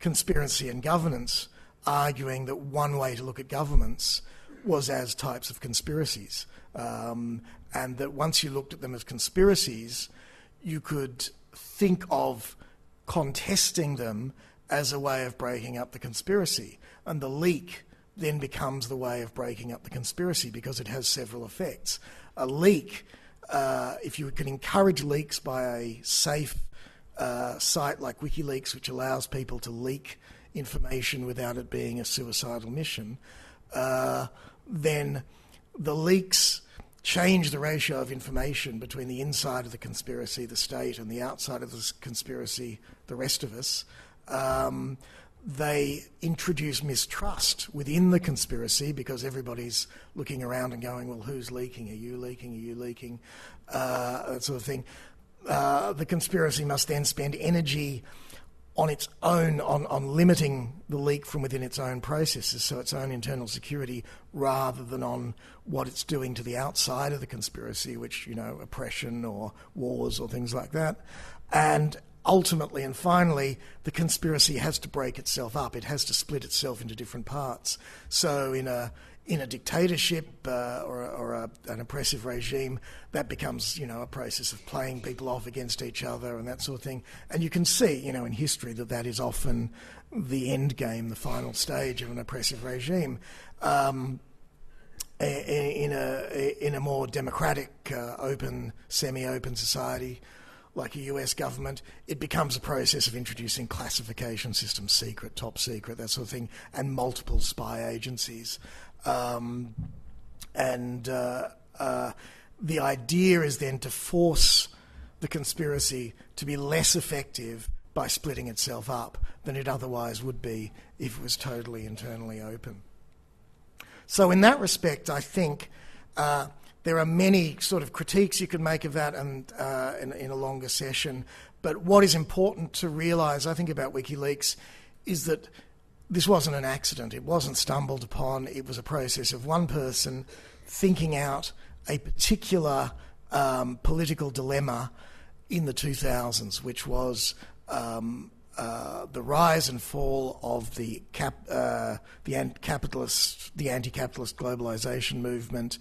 conspiracy and governance, arguing that one way to look at governments was as types of conspiracies. Um, and that once you looked at them as conspiracies, you could think of contesting them as a way of breaking up the conspiracy. And the leak then becomes the way of breaking up the conspiracy because it has several effects. A leak, uh, if you can encourage leaks by a safe uh, site like WikiLeaks, which allows people to leak information without it being a suicidal mission, uh, then the leaks change the ratio of information between the inside of the conspiracy, the state, and the outside of the conspiracy, the rest of us. Um, they introduce mistrust within the conspiracy because everybody's looking around and going, well, who's leaking? Are you leaking? Are you leaking? Uh, that sort of thing. Uh, the conspiracy must then spend energy on its own, on, on limiting the leak from within its own processes, so its own internal security, rather than on what it's doing to the outside of the conspiracy, which, you know, oppression or wars or things like that. And ultimately and finally, the conspiracy has to break itself up. It has to split itself into different parts. So, in a in a dictatorship uh, or, or a, an oppressive regime, that becomes, you know, a process of playing people off against each other and that sort of thing. And you can see, you know, in history that that is often the end game, the final stage of an oppressive regime. Um, in a in a more democratic, uh, open, semi-open society, like a US government, it becomes a process of introducing classification systems, secret, top secret, that sort of thing, and multiple spy agencies. Um, and uh, uh, the idea is then to force the conspiracy to be less effective by splitting itself up than it otherwise would be if it was totally internally open. So, in that respect, I think uh, there are many sort of critiques you could make of that and, uh, in, in, a longer session. But what is important to realise, I think, about WikiLeaks is that this wasn't an accident. It wasn't stumbled upon. It was a process of one person thinking out a particular um, political dilemma in the 2000s, which was um, uh, the rise and fall of the cap, uh, the capitalist, the anti-capitalist globalization movement,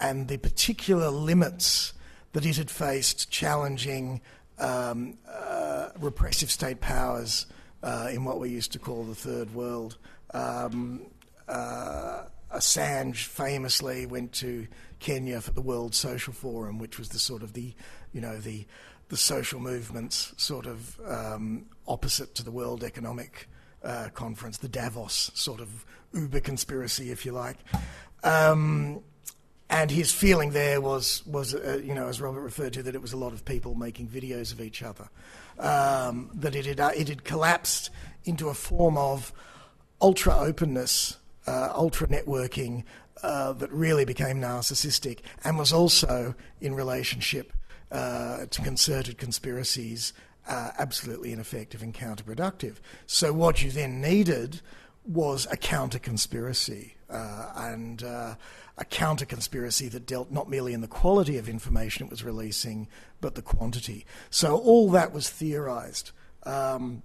and the particular limits that it had faced challenging um, uh, repressive state powers uh, in what we used to call the third world. Um, uh, Assange famously went to Kenya for the World Social Forum, which was the sort of the, you know, the the social movements sort of um, opposite to the World Economic uh, Conference, the Davos sort of Uber conspiracy, if you like. Um, and his feeling there was, was uh, you know, as Robert referred to, that it was a lot of people making videos of each other um, that it had, uh, it had collapsed into a form of ultra openness, uh, ultra networking uh, that really became narcissistic and was also in relationship uh, to concerted conspiracies uh, absolutely ineffective and counterproductive. So, what you then needed was a counter conspiracy uh, and a counter conspiracy that dealt not merely in the quality of information it was releasing, but the quantity. So all that was theorized. Um,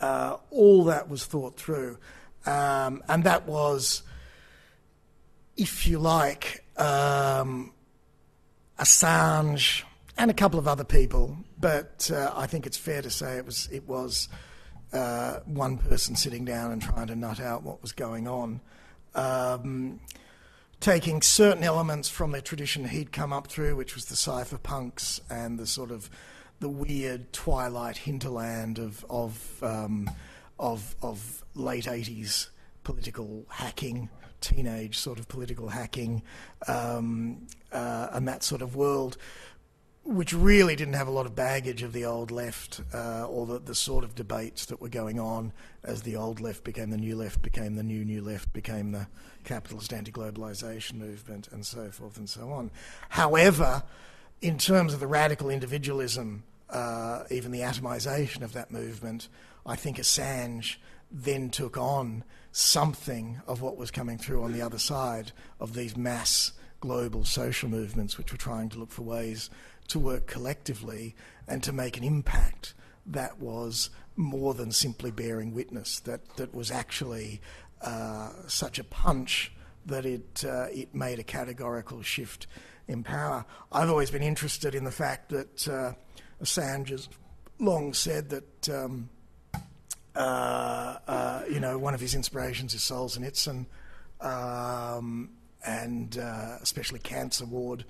uh, all that was thought through. Um, and that was, if you like, um, Assange and a couple of other people, but uh, I think it's fair to say it was, it was uh, one person sitting down and trying to nut out what was going on. Um, taking certain elements from the tradition he'd come up through, which was the cypherpunks and the sort of the weird twilight hinterland of of um, of, of late eighties political hacking, teenage sort of political hacking, um, uh, and that sort of world which really didn't have a lot of baggage of the old left uh, or the, the sort of debates that were going on as the old left became the new left, became the new new left, became the capitalist anti globalization movement, and so forth and so on. However, in terms of the radical individualism, uh, even the atomization of that movement, I think Assange then took on something of what was coming through on the other side of these mass global social movements, which were trying to look for ways to work collectively and to make an impact that was more than simply bearing witness, that, that was actually uh, such a punch that it, uh, it made a categorical shift in power. I've always been interested in the fact that uh, Assange has long said that um, Uh, uh, you know, one of his inspirations is Solzhenitsyn, um, and uh, especially Cancer Ward,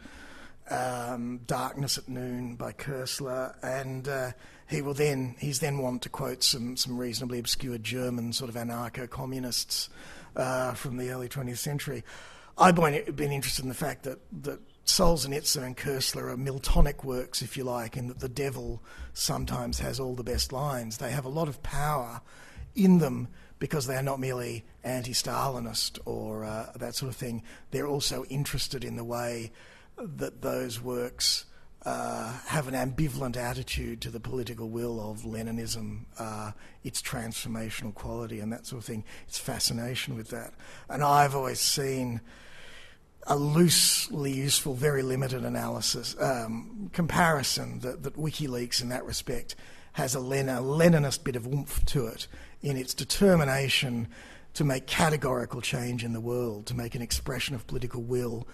um, Darkness at Noon by Koestler, and uh, he will then he's then want to quote some some reasonably obscure German sort of anarcho-communists uh, from the early 20th century. I've been interested in the fact that that Solzhenitsyn and Koestler are Miltonic works, if you like, in that the devil sometimes has all the best lines. They have a lot of power in them because they are not merely anti Stalinist or uh, that sort of thing. They're also interested in the way that those works uh, have an ambivalent attitude to the political will of Leninism, uh, its transformational quality, and that sort of thing. Its fascination with that. And I've always seen a loosely useful, very limited analysis um, comparison that, that, WikiLeaks in that respect has a, Len- a Leninist bit of oomph to it in its determination to make categorical change in the world, to make an expression of political will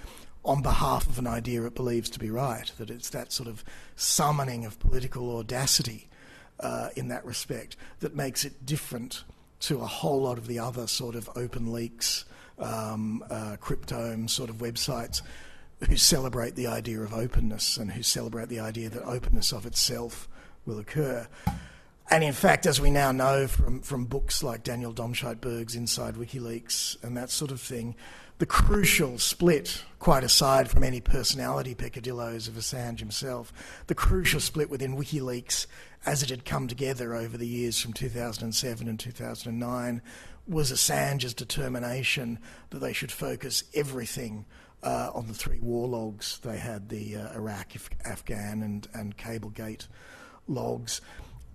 on behalf of an idea it believes to be right. That it's that sort of summoning of political audacity uh, in that respect that makes it different to a whole lot of the other sort of open leaks um, uh, cryptome sort of websites who celebrate the idea of openness and who celebrate the idea that openness of itself will occur. And in fact, as we now know from, from books like Daniel Domscheit-Berg's Inside WikiLeaks and that sort of thing, the crucial split, quite aside from any personality peccadilloes of Assange himself, the crucial split within WikiLeaks as it had come together over the years from 2007 and 2009 was Assange's determination that they should focus everything uh, on the three war logs they had the uh, Iraq, Afghan, and, and Cablegate logs,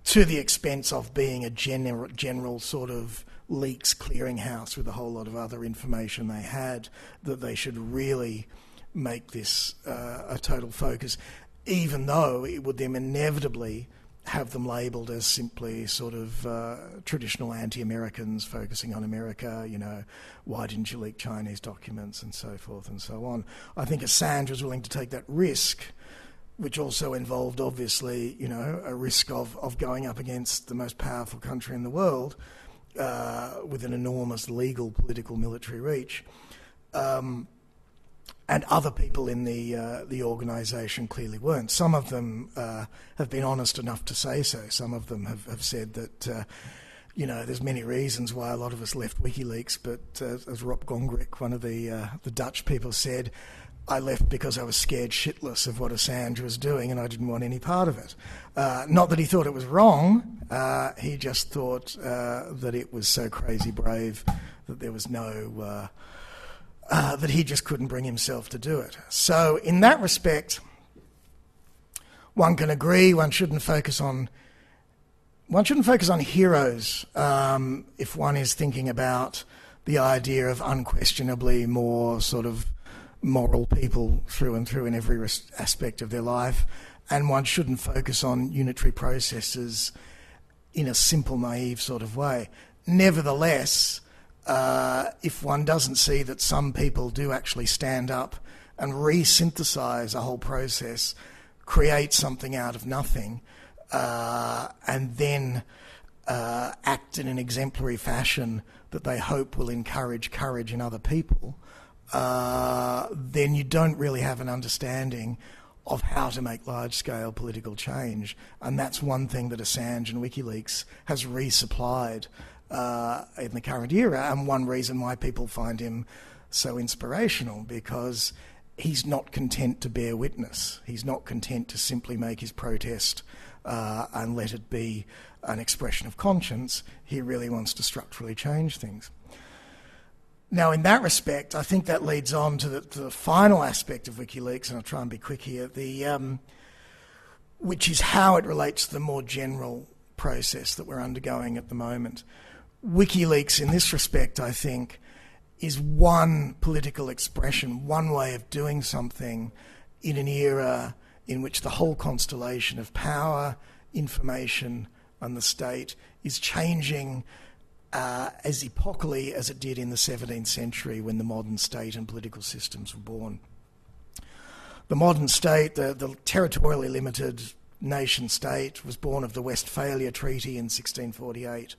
to the expense of being a general, general sort of leaks clearinghouse with a whole lot of other information they had, that they should really make this uh, a total focus, even though it would then inevitably have them labelled as simply sort of uh, traditional anti-Americans focusing on America, you know, why didn't you leak Chinese documents and so forth and so on. I think Assange was willing to take that risk, which also involved obviously, you know, a risk of, of going up against the most powerful country in the world uh, with an enormous legal, political, military reach. Um, and other people in the uh, the organisation clearly weren't. Some of them uh, have been honest enough to say so. Some of them have, have said that. Uh, you know, there's many reasons why a lot of us left WikiLeaks, but uh, as Rop Gonggrijp, one of the uh, the Dutch people, said, I left because I was scared shitless of what Assange was doing and I didn't want any part of it. Uh, not that he thought it was wrong, uh, he just thought uh, that it was so crazy brave that there was no uh, that he just couldn't bring himself to do it. So, in that respect, one can agree one shouldn't focus on one shouldn't focus on heroes um, if one is thinking about the idea of unquestionably more sort of moral people through and through in every aspect of their life, and one shouldn't focus on unitary processes in a simple, naive sort of way. Nevertheless, uh, if one doesn't see that some people do actually stand up and re-synthesize a whole process, create something out of nothing, uh, and then uh, act in an exemplary fashion that they hope will encourage courage in other people, uh, then you don't really have an understanding of how to make large scale political change. And that's one thing that Assange and WikiLeaks has resupplied uh, in the current era, and one reason why people find him so inspirational because he's not content to bear witness. He's not content to simply make his protest uh, and let it be an expression of conscience. He really wants to structurally change things. Now, in that respect, I think that leads on to the, to the final aspect of WikiLeaks, and I'll try and be quick here, the, um, which is how it relates to the more general process that we're undergoing at the moment. WikiLeaks, in this respect, I think, is one political expression, one way of doing something in an era in which the whole constellation of power, information, and the state is changing uh, as epochally as it did in the 17th century when the modern state and political systems were born. The modern state, the, the territorially limited nation state was born of the Westphalia Treaty in 1648.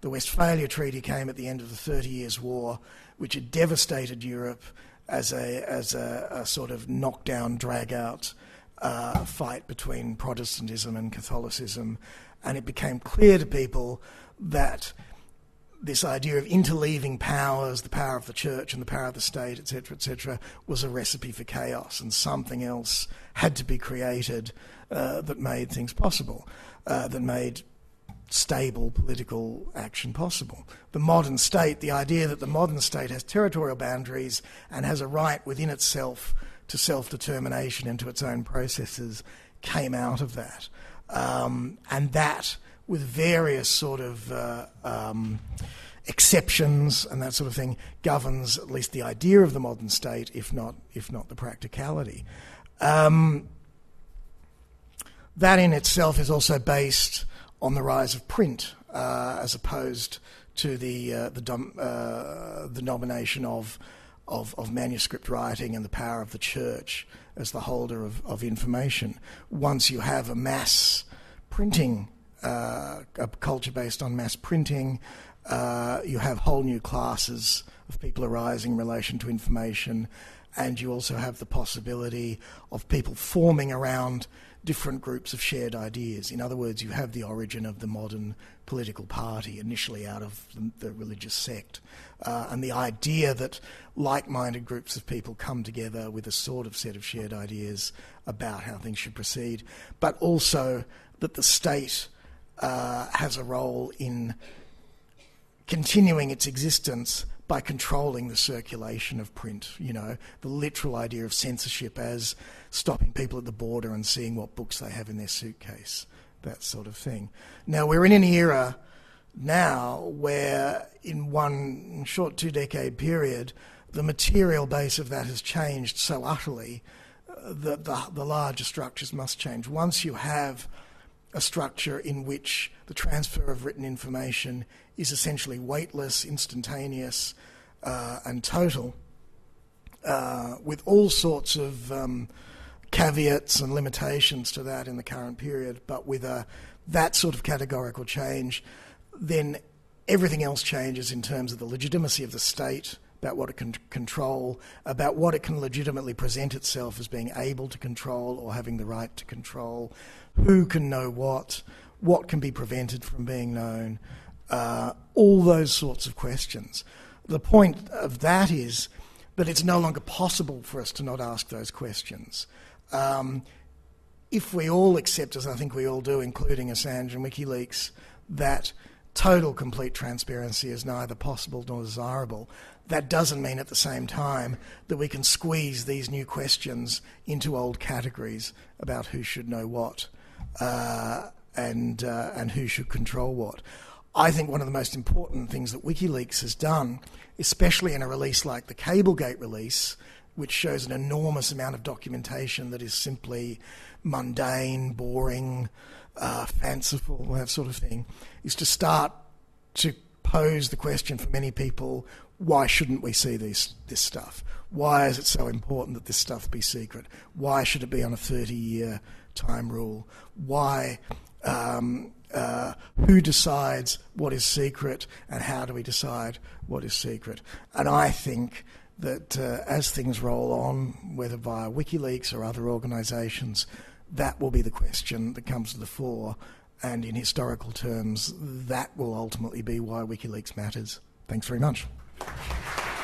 The Westphalia Treaty came at the end of the Thirty Years' War, which had devastated Europe as a, as a, a sort of knockdown, drag out uh, fight between Protestantism and Catholicism. And it became clear to people that this idea of interleaving powers, the power of the church and the power of the state, etc., etc., was a recipe for chaos, and something else had to be created uh, that made things possible, uh, that made stable political action possible. The modern state, the idea that the modern state has territorial boundaries and has a right within itself to self determination and to its own processes, came out of that. Um, and that with various sort of uh, um, exceptions and that sort of thing, governs at least the idea of the modern state, if not if not the practicality. Um, that in itself is also based on the rise of print, uh, as opposed to the uh, the, dom- uh, the nomination of, of, of manuscript writing and the power of the church as the holder of, of information. Once you have a mass printing uh, a culture based on mass printing. Uh, you have whole new classes of people arising in relation to information, and you also have the possibility of people forming around different groups of shared ideas. In other words, you have the origin of the modern political party, initially out of the, the religious sect, uh, and the idea that like minded groups of people come together with a sort of set of shared ideas about how things should proceed, but also that the state uh, has a role in continuing its existence by controlling the circulation of print. You know, the literal idea of censorship as stopping people at the border and seeing what books they have in their suitcase, that sort of thing. Now, we're in an era now where, in one short two decade period, the material base of that has changed so utterly uh, that the, the larger structures must change. Once you have a structure in which the transfer of written information is essentially weightless, instantaneous, uh, and total, uh, with all sorts of um, caveats and limitations to that in the current period, but with a, that sort of categorical change, then everything else changes in terms of the legitimacy of the state, about what it can control, about what it can legitimately present itself as being able to control or having the right to control, who can know what, what can be prevented from being known, uh, all those sorts of questions. The point of that is that it's no longer possible for us to not ask those questions. Um, if we all accept, as I think we all do, including Assange and WikiLeaks, that total complete transparency is neither possible nor desirable, that doesn't mean at the same time that we can squeeze these new questions into old categories about who should know what uh, and, uh, and who should control what. I think one of the most important things that WikiLeaks has done, especially in a release like the Cablegate release, which shows an enormous amount of documentation that is simply mundane, boring, uh, fanciful, that sort of thing, is to start to pose the question for many people why shouldn't we see these, this stuff? Why is it so important that this stuff be secret? Why should it be on a 30 year time rule? Why? Um, uh, who decides what is secret and how do we decide what is secret? And I think that uh, as things roll on, whether via WikiLeaks or other organisations, that will be the question that comes to the fore. And in historical terms, that will ultimately be why WikiLeaks matters. Thanks very much. ハハハハ!